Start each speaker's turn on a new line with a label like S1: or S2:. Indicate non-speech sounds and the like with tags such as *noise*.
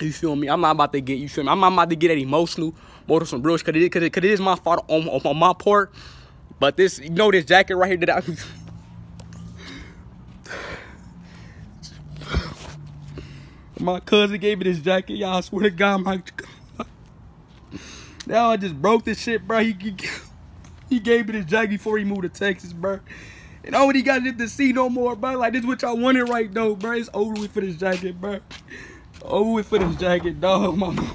S1: You feel me? I'm not about to get, you feel me? I'm not about to get that emotional, more some real cause it, cause it, cause it is my fault on, on, my part. But this, you know this jacket right here that I *laughs* My cousin gave me this jacket, y'all. I swear to God, my *laughs* now I just broke this shit, bro. He, he, he gave me this jacket before he moved to Texas, bro. And I already got it to see no more, bro. Like this, what y'all wanted right though, bro. It's over with for this jacket, bro. Oh, Over with for this jacket, dog, mama.